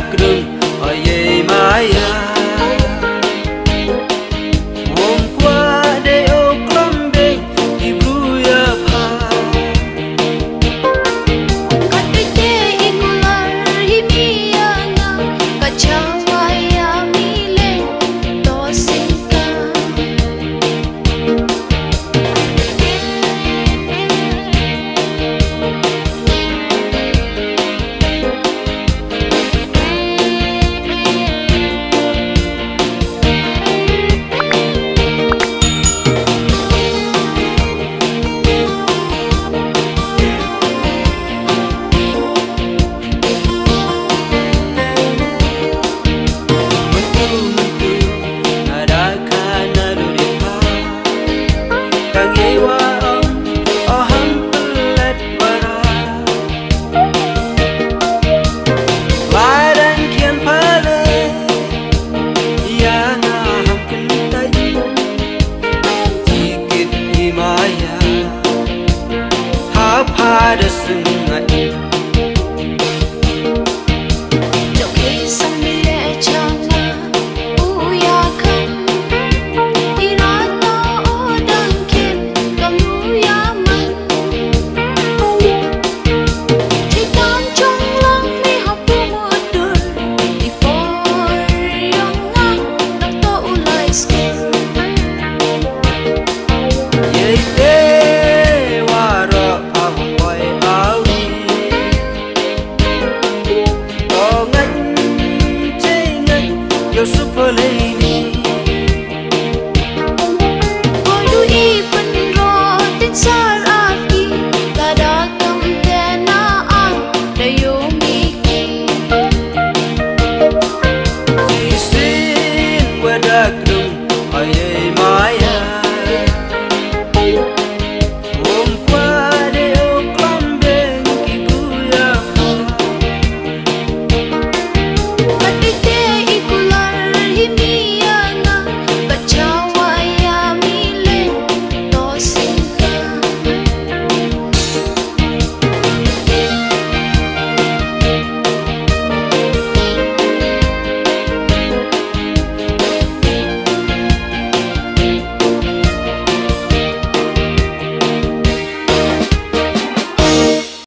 Agrul ayey